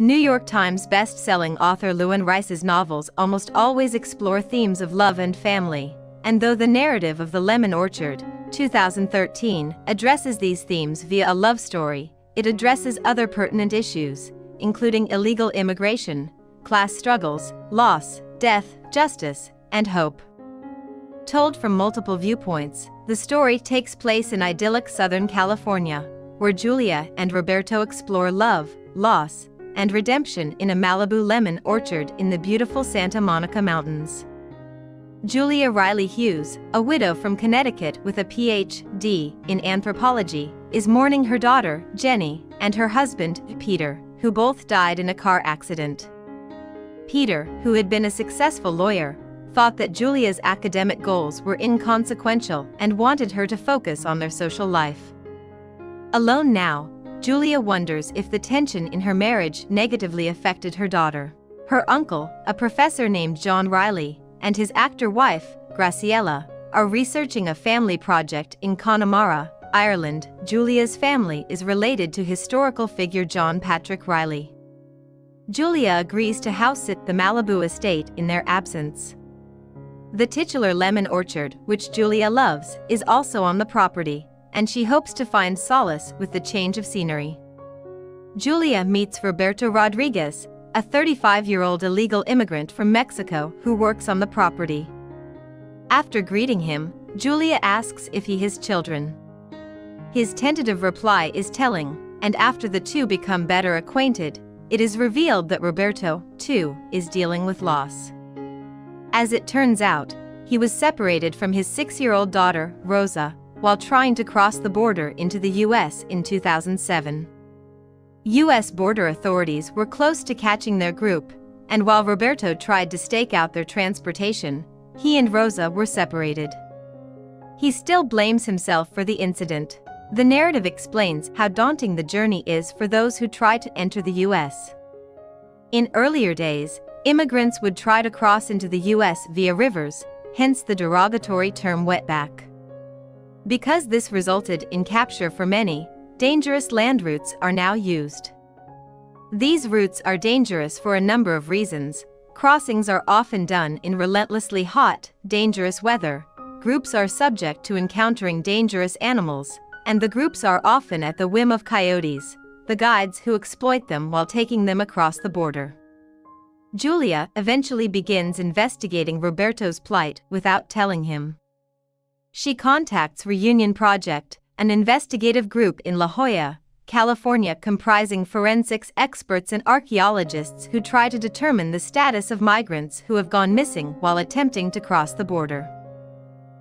New York Times best-selling author Luanne Rice's novels almost always explore themes of love and family. And though the narrative of The Lemon Orchard, 2013, addresses these themes via a love story, it addresses other pertinent issues, including illegal immigration, class struggles, loss, death, justice, and hope. Told from multiple viewpoints, the story takes place in idyllic Southern California, where Julia and Roberto explore love, loss, and redemption in a Malibu lemon orchard in the beautiful Santa Monica Mountains. Julia Riley Hughes, a widow from Connecticut with a PhD in anthropology, is mourning her daughter, Jenny, and her husband, Peter, who both died in a car accident. Peter, who had been a successful lawyer, thought that Julia's academic goals were inconsequential and wanted her to focus on their social life. Alone now, Julia wonders if the tension in her marriage negatively affected her daughter. Her uncle, a professor named John Riley, and his actor wife, Graciela, are researching a family project in Connemara, Ireland. Julia's family is related to historical figure John Patrick Riley. Julia agrees to house sit the Malibu estate in their absence. The titular lemon orchard, which Julia loves, is also on the property, and she hopes to find solace with the change of scenery. Julia meets Roberto Rodriguez, a 35-year-old illegal immigrant from Mexico who works on the property. After greeting him, Julia asks if he has children. His tentative reply is telling, and after the two become better acquainted, it is revealed that Roberto, too, is dealing with loss. As it turns out, he was separated from his six-year-old daughter, Rosa, while trying to cross the border into the US in 2007. US border authorities were close to catching their group, and while Roberto tried to stake out their transportation, he and Rosa were separated. He still blames himself for the incident. The narrative explains how daunting the journey is for those who try to enter the US. In earlier days, immigrants would try to cross into the US via rivers, hence the derogatory term wetback. Because this resulted in capture for many, dangerous land routes are now used. These routes are dangerous for a number of reasons. Crossings are often done in relentlessly hot, dangerous weather. Groups are subject to encountering dangerous animals, and the groups are often at the whim of coyotes, the guides who exploit them while taking them across the border. Julia eventually begins investigating Roberto's plight without telling him. She contacts Reunion Project, an investigative group in La Jolla, California comprising forensics experts and archaeologists who try to determine the status of migrants who have gone missing while attempting to cross the border.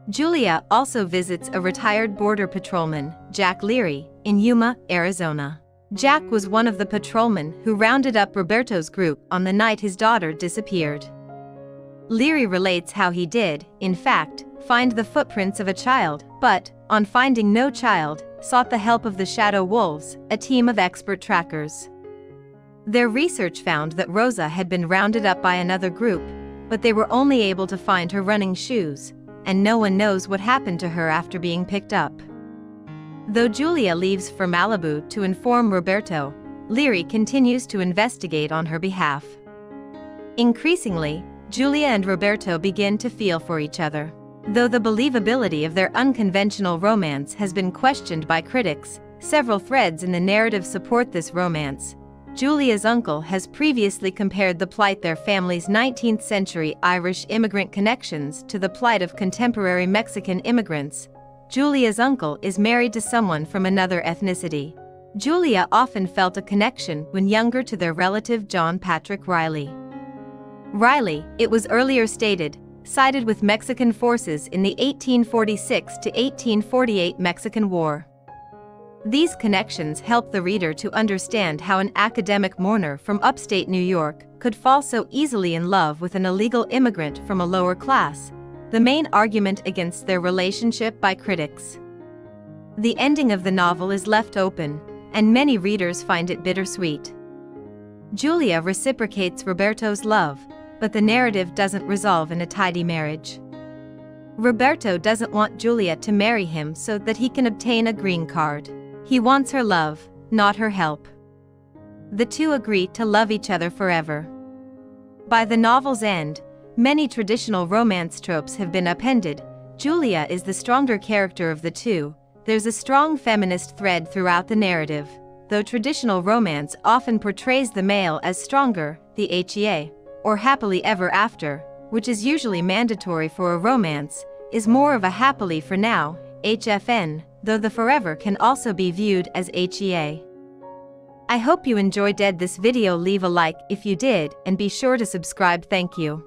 Julia also visits a retired border patrolman, Jack Leary, in Yuma, Arizona. Jack was one of the patrolmen who rounded up Roberto's group on the night his daughter disappeared. Leary relates how he did, in fact, find the footprints of a child, but, on finding no child, sought the help of the Shadow Wolves, a team of expert trackers. Their research found that Rosa had been rounded up by another group, but they were only able to find her running shoes, and no one knows what happened to her after being picked up. Though Julia leaves for Malibu to inform Roberto, Leary continues to investigate on her behalf. Increasingly, Julia and Roberto begin to feel for each other. Though the believability of their unconventional romance has been questioned by critics, several threads in the narrative support this romance. Julia's uncle has previously compared the plight their family's 19th century Irish immigrant connections to the plight of contemporary Mexican immigrants. Julia's uncle is married to someone from another ethnicity. Julia often felt a connection when younger to their relative John Patrick Riley. Riley, it was earlier stated, sided with Mexican forces in the 1846 to 1848 Mexican War. These connections help the reader to understand how an academic mourner from upstate New York could fall so easily in love with an illegal immigrant from a lower class, the main argument against their relationship by critics. The ending of the novel is left open, and many readers find it bittersweet. Julia reciprocates Roberto's love, but the narrative doesn't resolve in a tidy marriage. Roberto doesn't want Julia to marry him so that he can obtain a green card. He wants her love, not her help. The two agree to love each other forever. By the novel's end, many traditional romance tropes have been appended. Julia is the stronger character of the two, there's a strong feminist thread throughout the narrative, though traditional romance often portrays the male as stronger, the HEA, or happily ever after, which is usually mandatory for a romance, is more of a happily for now, HFN, though the forever can also be viewed as HEA. I hope you enjoyed this video leave a like if you did and be sure to subscribe thank you.